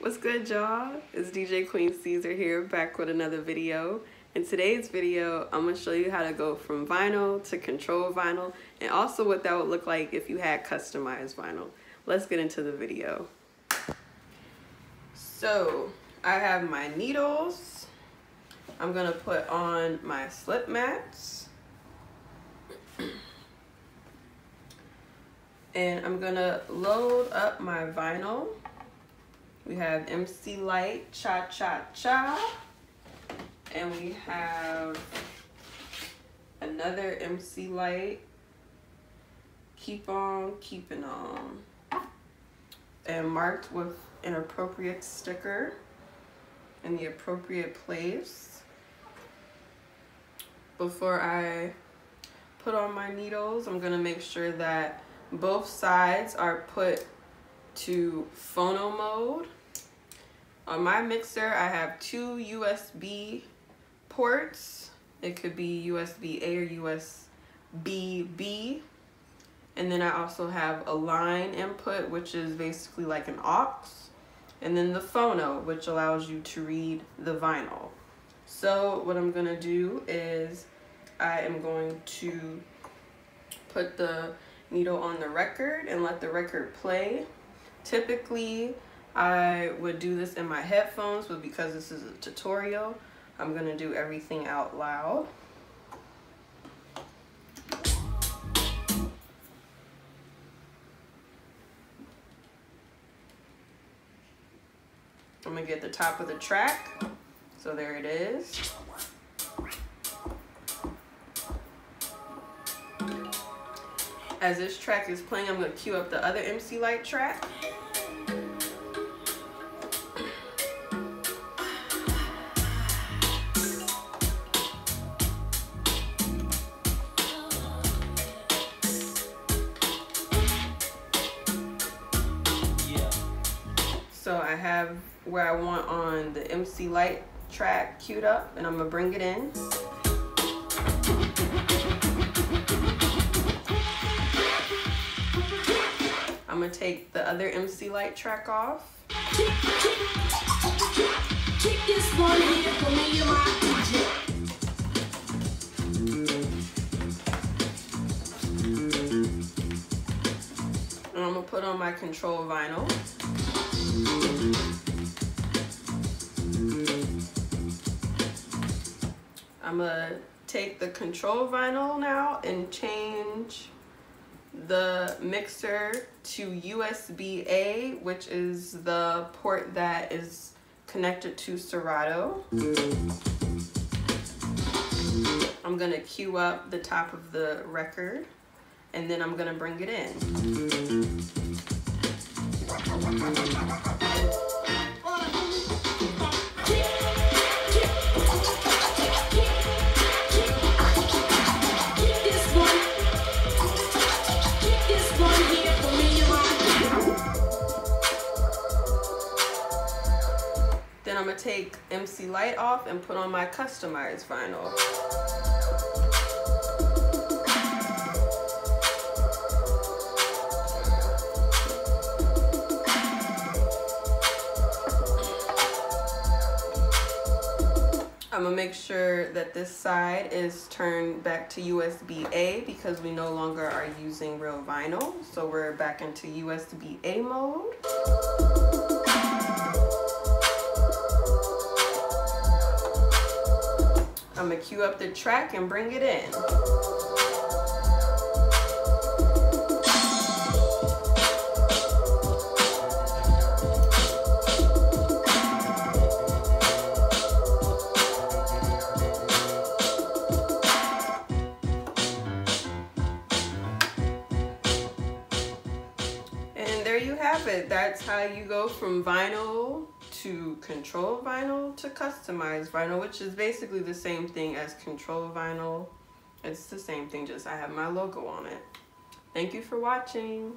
What's good y'all? It's DJ Queen Caesar here back with another video. In today's video, I'm to show you how to go from vinyl to control vinyl and also what that would look like if you had customized vinyl. Let's get into the video. So, I have my needles. I'm to put on my slip mats. And I'm to load up my vinyl. We have MC Lyte, Cha Cha Cha. And we have another MC Lyte, Keep On Keeping On. And marked with an appropriate sticker in the appropriate place. Before I put on my needles, I'm going to make sure that both sides are put to phono mode. On my mixer, I have two USB ports. It could be USB A or USB B. And then I also have a line input, which is basically like an aux. And then the phono, which allows you to read the vinyl. So what I'm gonna do is I am going to put the needle on the record and let the record play. Typically, I would do this in my headphones, but because this is a tutorial, I'm gonna do everything out loud. I'm gonna get the top of the track. So there it is. As this track is playing, I'm gonna cue up the other MC Lyte track. I have where I want on the MC Lyte track queued up and I'm gonna bring it in. I'm gonna take the other MC Lyte track off. And I'm gonna put on my control vinyl. I'm gonna take the control vinyl now and change the mixer to USB A, which is the port that is connected to Serato. I'm gonna cue up the top of the record and then I'm gonna bring it in. Then I'm gonna take MC Lyte off and put on my customized vinyl. I'm gonna make sure that this side is turned back to USB A because we no longer are using real vinyl. So we're back into USB A mode. I'm gonna cue up the track and bring it in. That's how you go from vinyl to control vinyl to customized vinyl, which is basically the same thing as control vinyl. It's the same thing, just I have my logo on it. Thank you for watching.